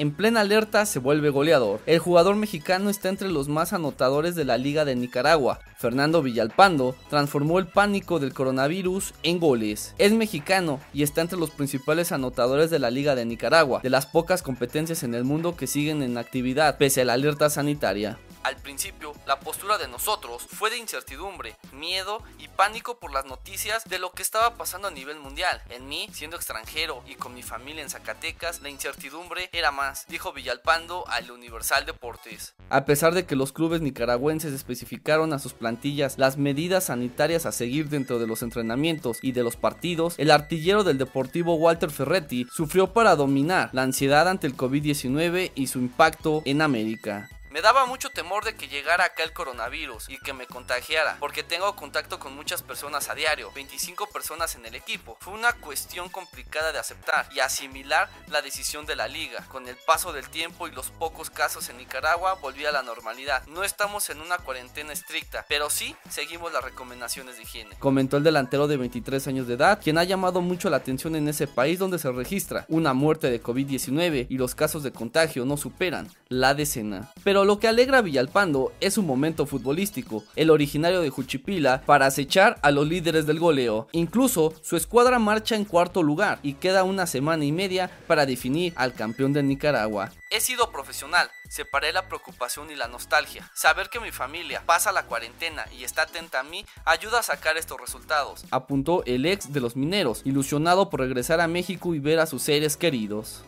En plena alerta se vuelve goleador. El jugador mexicano está entre los más anotadores de la Liga de Nicaragua. Fernando Villalpando transformó el pánico del coronavirus en goles. Es mexicano y está entre los principales anotadores de la Liga de Nicaragua, de las pocas competencias en el mundo que siguen en actividad pese a la alerta sanitaria. Principio, la postura de nosotros fue de incertidumbre, miedo y pánico por las noticias de lo que estaba pasando a nivel mundial. En mí, siendo extranjero y con mi familia en Zacatecas, la incertidumbre era más, dijo Villalpando al Universal Deportes. A pesar de que los clubes nicaragüenses especificaron a sus plantillas las medidas sanitarias a seguir dentro de los entrenamientos y de los partidos, el artillero del Deportivo Walter Ferretti sufrió para dominar la ansiedad ante el COVID-19 y su impacto en América. Me daba mucho temor de que llegara acá el coronavirus y que me contagiara, porque tengo contacto con muchas personas a diario, 25 personas en el equipo. Fue una cuestión complicada de aceptar y asimilar la decisión de la liga. Con el paso del tiempo y los pocos casos en Nicaragua volví a la normalidad. No estamos en una cuarentena estricta, pero sí seguimos las recomendaciones de higiene. Comentó el delantero de 23 años de edad, quien ha llamado mucho la atención en ese país donde se registra una muerte de COVID-19 y los casos de contagio no superan la decena. Lo que alegra a Villalpando es su momento futbolístico, el originario de Juchipila, para acechar a los líderes del goleo. Incluso su escuadra marcha en cuarto lugar y queda una semana y media para definir al campeón de Nicaragua. He sido profesional, separé la preocupación y la nostalgia. Saber que mi familia pasa la cuarentena y está atenta a mí ayuda a sacar estos resultados, apuntó el ex de los mineros, ilusionado por regresar a México y ver a sus seres queridos.